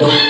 Oh.